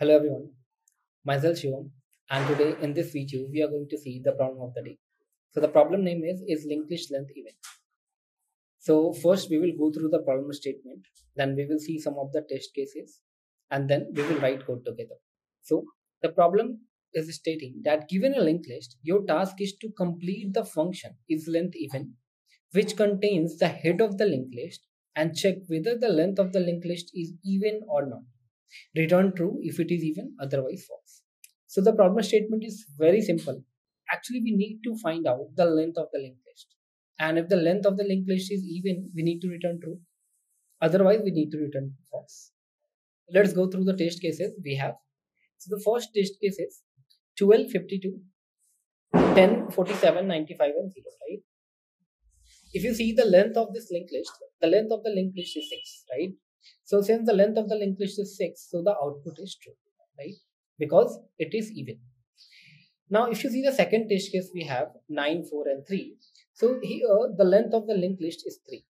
Hello everyone, myself Shivam and today in this video we are going to see the problem of the day. So the problem name is is linked list length even. So first we will go through the problem statement, then we will see some of the test cases and then we will write code together. So the problem is stating that given a linked list, your task is to complete the function is length even which contains the head of the linked list and check whether the length of the linked list is even or not. Return true if it is even, otherwise false. So the problem statement is very simple. Actually, we need to find out the length of the linked list. And if the length of the linked list is even, we need to return true. Otherwise, we need to return false. Let's go through the test cases we have. So the first test case is 12, 52, 10, 47, 95, and 0, right? If you see the length of this linked list, the length of the linked list is 6, right? So since the length of the linked list is 6, so the output is true, right? Because it is even. Now, if you see the second test case, we have 9, 4, and 3. So here the length of the linked list is 3.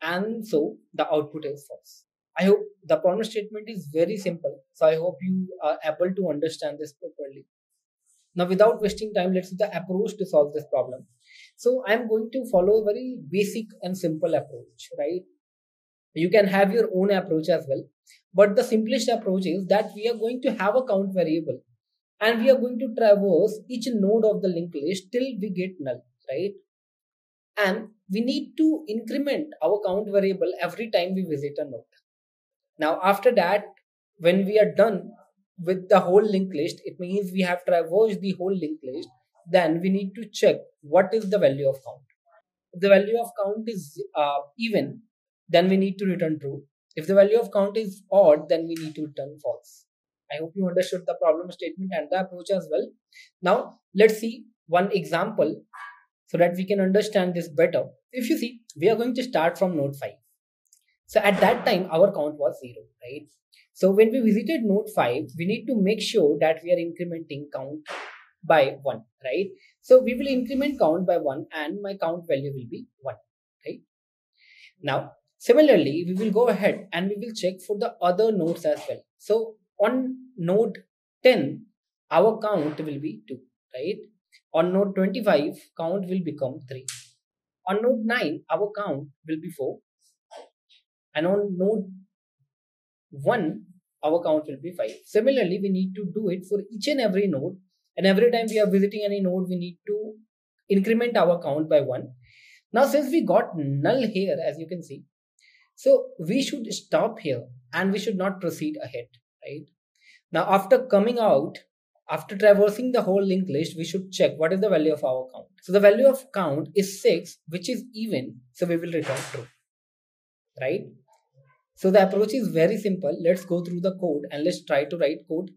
And so the output is false. I hope the problem statement is very simple. So I hope you are able to understand this properly. Now, without wasting time, let's see the approach to solve this problem. So I'm going to follow a very basic and simple approach, right? You can have your own approach as well. But the simplest approach is that we are going to have a count variable and we are going to traverse each node of the linked list till we get null, right? And we need to increment our count variable every time we visit a node. Now, after that, when we are done with the whole linked list, it means we have traversed the whole linked list. Then we need to check what is the value of count. The value of count is uh, even, then we need to return true. If the value of count is odd, then we need to return false. I hope you understood the problem statement and the approach as well. Now, let's see one example so that we can understand this better. If you see, we are going to start from node 5. So at that time, our count was 0, right? So when we visited node 5, we need to make sure that we are incrementing count by 1, right? So we will increment count by 1 and my count value will be 1, right? Now, similarly, we will go ahead and we will check for the other nodes as well. So on node 10, our count will be 2, right? On node 25, count will become 3. On node 9, our count will be 4 and on node 1 our count will be 5 similarly we need to do it for each and every node and every time we are visiting any node we need to increment our count by 1 now since we got null here as you can see so we should stop here and we should not proceed ahead right now after coming out after traversing the whole linked list we should check what is the value of our count so the value of count is 6 which is even so we will return true right so the approach is very simple. Let's go through the code and let's try to write code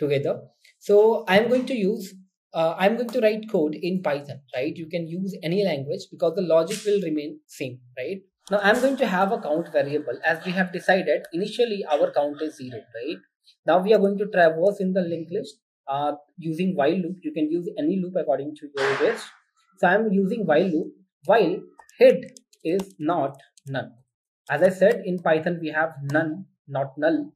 together. So I'm going to use, uh, I'm going to write code in Python, right? You can use any language because the logic will remain same, right? Now I'm going to have a count variable as we have decided initially our count is zero, right? Now we are going to traverse in the linked list uh, using while loop. You can use any loop according to your wish. So I'm using while loop while head is not none as I said, in Python, we have none, not null.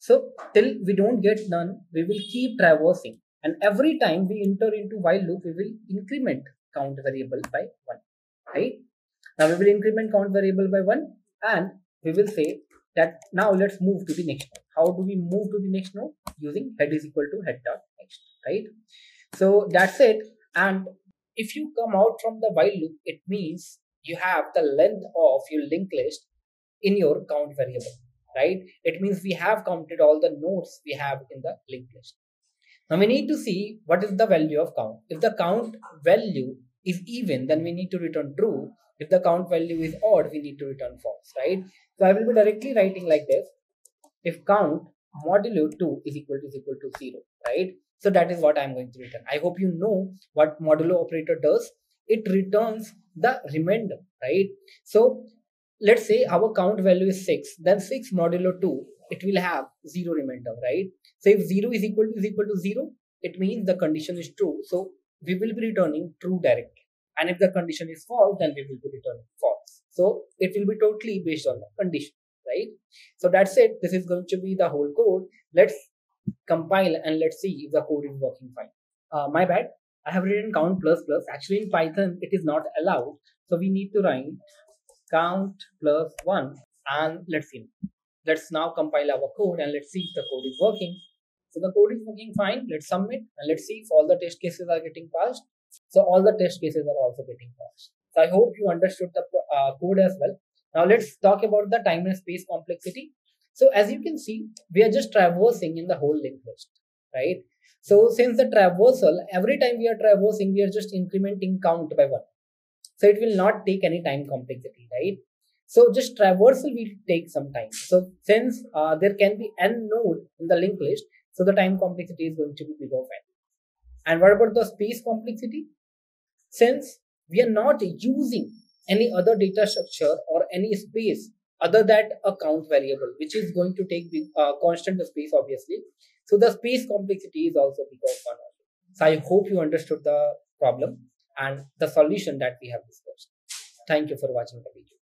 So till we don't get none, we will keep traversing. And every time we enter into while loop, we will increment count variable by one, right? Now we will increment count variable by one and we will say that now let's move to the next node. How do we move to the next node? Using head is equal to head dot next, right? So that's it. And if you come out from the while loop, it means you have the length of your linked list in your count variable, right? It means we have counted all the nodes we have in the linked list. Now we need to see what is the value of count. If the count value is even, then we need to return true. If the count value is odd, we need to return false, right? So I will be directly writing like this. If count modulo 2 is equal to is equal to 0, right? So that is what I'm going to return. I hope you know what modulo operator does. It returns the remainder, right? So let's say our count value is 6 then 6 modulo 2 it will have 0 remainder right so if 0 is equal to is equal to 0 it means the condition is true so we will be returning true directly and if the condition is false then we will be returning false so it will be totally based on the condition right so that's it this is going to be the whole code let's compile and let's see if the code is working fine. Uh, my bad. I have written count plus plus. Actually, in Python, it is not allowed. So we need to write count plus one and let's see. Let's now compile our code and let's see if the code is working. So the code is working fine. Let's submit and let's see if all the test cases are getting passed. So all the test cases are also getting passed. So I hope you understood the uh, code as well. Now let's talk about the time and space complexity. So as you can see, we are just traversing in the whole linked list, right? So since the traversal, every time we are traversing, we are just incrementing count by one. So it will not take any time complexity, right? So just traversal will take some time. So since uh, there can be n node in the linked list, so the time complexity is going to be big O of n. And what about the space complexity? Since we are not using any other data structure or any space other than a count variable, which is going to take uh, constant space, obviously. So the space complexity is also because one. So I hope you understood the problem and the solution that we have discussed. Thank you for watching the video.